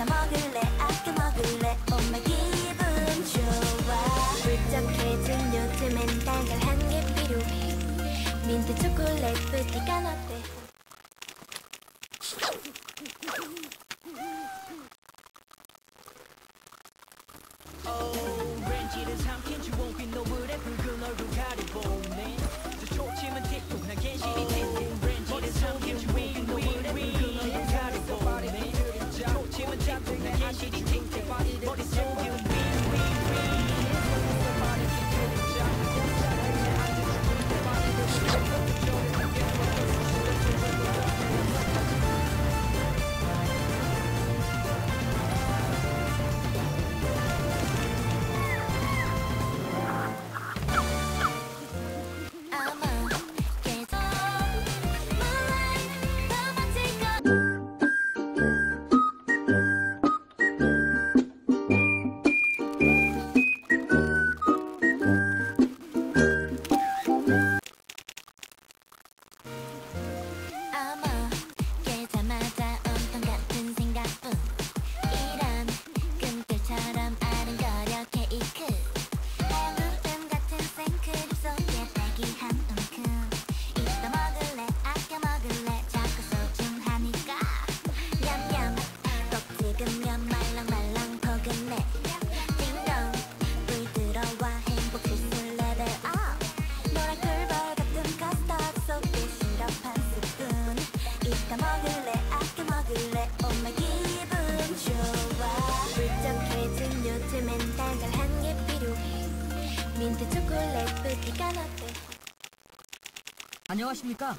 다 먹을래 아껴 먹을래. 엄마 기분 좋아. 울적해진 요즘엔 달달한 게 필요해. 민트 초콜릿 부티가 어때? 민트 초콜릿 뿌띠가 나트 안녕하십니까?